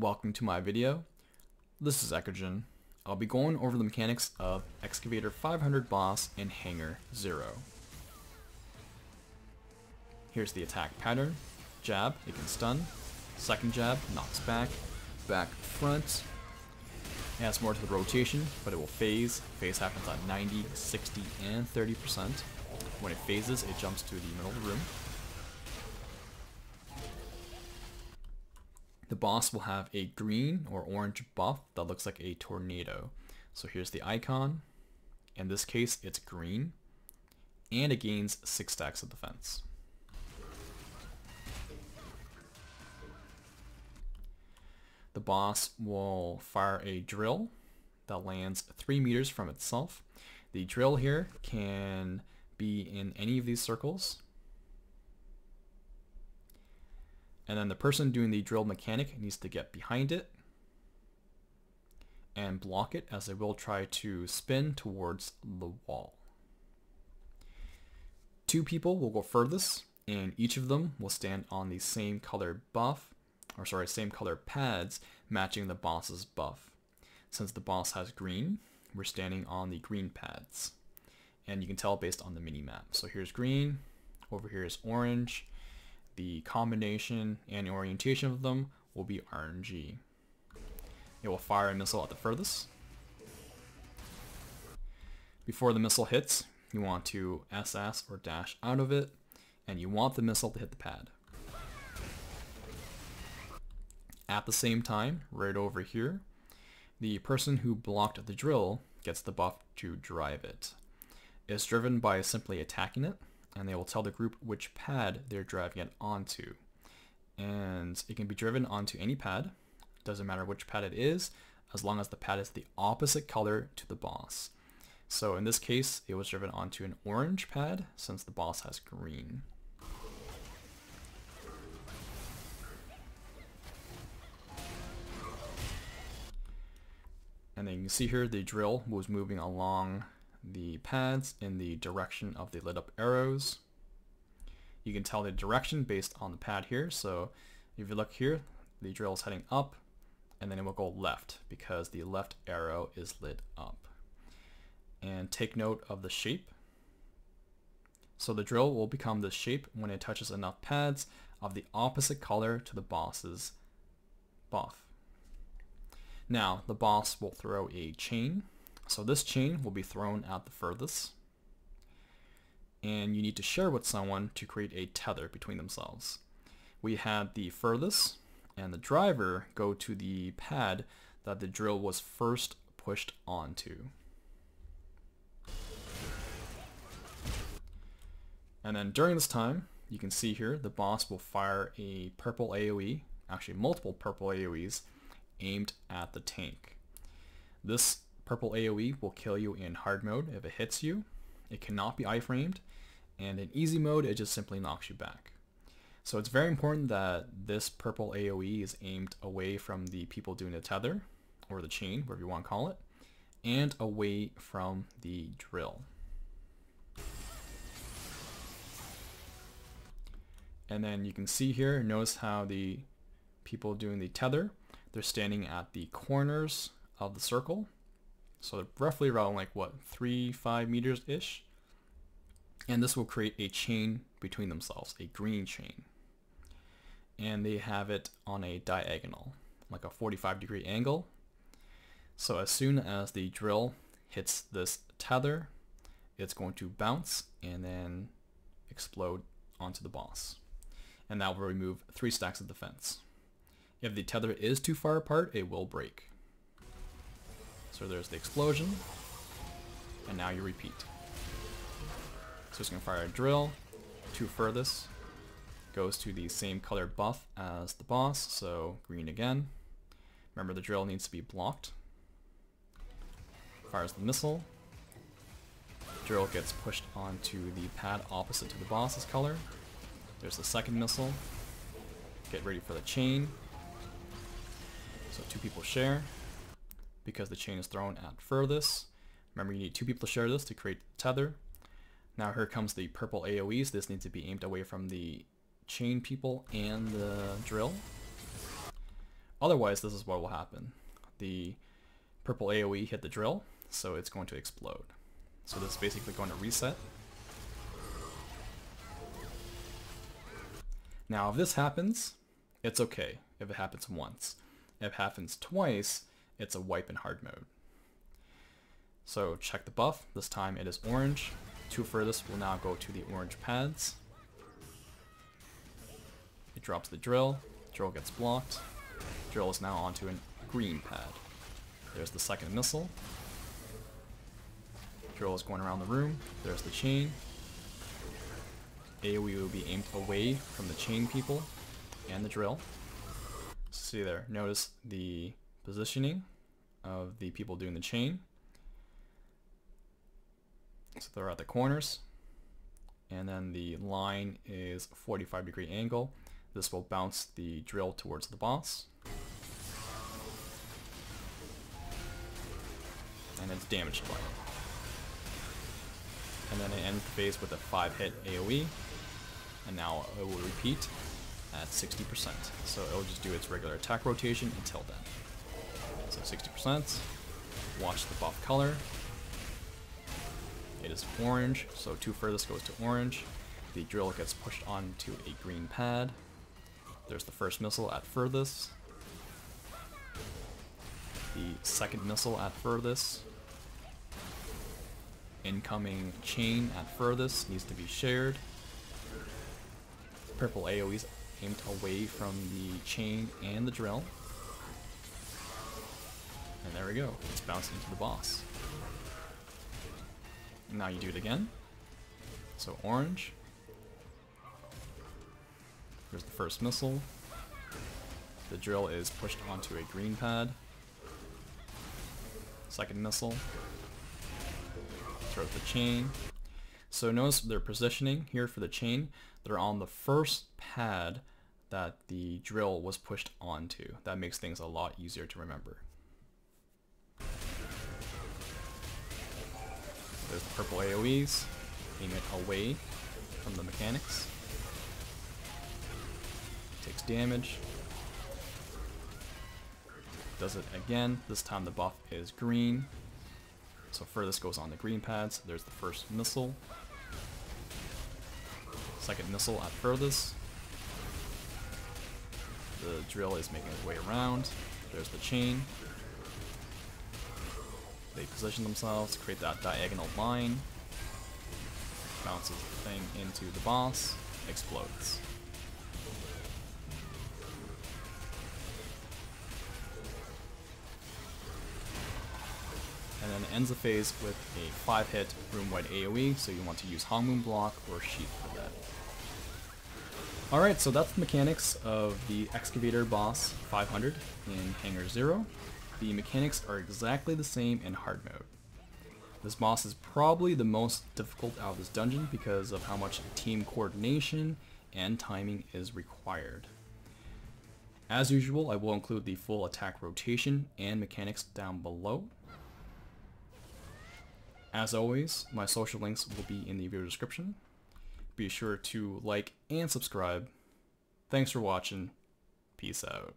welcome to my video. This is Eckogen. I'll be going over the mechanics of X-Cavator 500 boss and Hangar 0. Here's the attack pattern. Jab, it can stun. Second jab, knocks back. Back front. Has more to the rotation, but it will phase. Phase happens at 90, 60, and 30%. When it phases, it jumps to the middle of the room. The boss will have a green or orange buff that looks like a tornado. So here's the icon. In this case, it's green. And it gains 6 stacks of defense. The boss will fire a drill that lands 3 meters from itself. The drill here can be in any of these circles. And then the person doing the drill mechanic needs to get behind it and block it as it will try to spin towards the wall. Two people will go furthest and each of them will stand on the same color buff or sorry, same color pads matching the boss's buff. Since the boss has green, we're standing on the green pads. And you can tell based on the mini map. So here's green, over here is orange. The combination and orientation of them will be RNG. It will fire a missile at the furthest. Before the missile hits, you want to SS or dash out of it, and you want the missile to hit the pad. At the same time, right over here, the person who blocked the drill gets the buff to drive it. It's driven by simply attacking it, and they will tell the group which pad they're driving it onto. And it can be driven onto any pad, doesn't matter which pad it is, as long as the pad is the opposite color to the boss. So in this case, it was driven onto an orange pad since the boss has green. And then you can see here the drill was moving along the pads in the direction of the lit up arrows. You can tell the direction based on the pad here. So if you look here, the drill is heading up and then it will go left because the left arrow is lit up. And take note of the shape. So the drill will become the shape when it touches enough pads of the opposite color to the boss's buff. Now, the boss will throw a chain. So this chain will be thrown at the furthest. And you need to share with someone to create a tether between themselves. We had the furthest and the driver go to the pad that the drill was first pushed onto. And then during this time, you can see here, the boss will fire a purple AoE, actually multiple purple AoEs, aimed at the tank. This purple AoE will kill you in hard mode if it hits you. It cannot be iframed, and in easy mode it just simply knocks you back. So it's very important that this purple AoE is aimed away from the people doing the tether, or the chain, whatever you want to call it, and away from the drill. And then you can see here, notice how the people doing the tether they're standing at the corners of the circle. So roughly around like what, three, five meters-ish. And this will create a chain between themselves, a green chain. And they have it on a diagonal, like a 45 degree angle. So as soon as the drill hits this tether, it's going to bounce and then explode onto the boss. And that will remove three stacks of defense. If the tether is too far apart, it will break. So there's the explosion, and now you repeat. So it's to fire a drill, two furthest, goes to the same color buff as the boss, so green again. Remember the drill needs to be blocked. Fires the missile. Drill gets pushed onto the pad opposite to the boss's color. There's the second missile. Get ready for the chain. So two people share because the chain is thrown at furthest. Remember you need two people to share this to create tether. Now here comes the purple AoEs. This needs to be aimed away from the chain people and the drill. Otherwise, this is what will happen. The purple AoE hit the drill, so it's going to explode. So this is basically going to reset. Now, if this happens, it's okay if it happens once. If it happens twice, it's a wipe in hard mode. So check the buff. This time it is orange. Two furthest will now go to the orange pads. It drops the drill. Drill gets blocked. Drill is now onto a green pad. There's the second missile. Drill is going around the room. There's the chain. AoE will be aimed away from the chain people and the drill. See there, notice the positioning of the people doing the chain. So they're at the corners. And then the line is 45 degree angle. This will bounce the drill towards the boss. And it's damage by it. And then it ends the phase with a 5 hit AoE. And now it will repeat at 60%. So it'll just do its regular attack rotation until then. So 60%. Watch the buff color. It is orange, so two furthest goes to orange. The drill gets pushed onto a green pad. There's the first missile at furthest. The second missile at furthest. Incoming chain at furthest needs to be shared. Purple AoEs aimed away from the chain and the drill. And there we go, it's bounced into the boss. Now you do it again. So orange. Here's the first missile. The drill is pushed onto a green pad. Second missile. Throw the chain. So notice their positioning here for the chain. They're on the first pad that the drill was pushed onto. That makes things a lot easier to remember. There's the purple AoEs. Aim it away from the mechanics. Takes damage. Does it again. This time the buff is green. So furthest goes on the green pads. There's the first missile. Second missile at furthest. The drill is making its way around. There's the chain. They position themselves, create that diagonal line. Bounces the thing into the boss, explodes. and then ends the phase with a 5 hit room wide AoE, so you want to use Hongmoon Block or Sheath for that. Alright, so that's the mechanics of the X-Cavator boss 500 in Hangar 0. The mechanics are exactly the same in hard mode. This boss is probably the most difficult out of this dungeon because of how much team coordination and timing is required. As usual, I will include the full attack rotation and mechanics down below. As always, my social links will be in the video description. Be sure to like and subscribe. Thanks for watching. Peace out.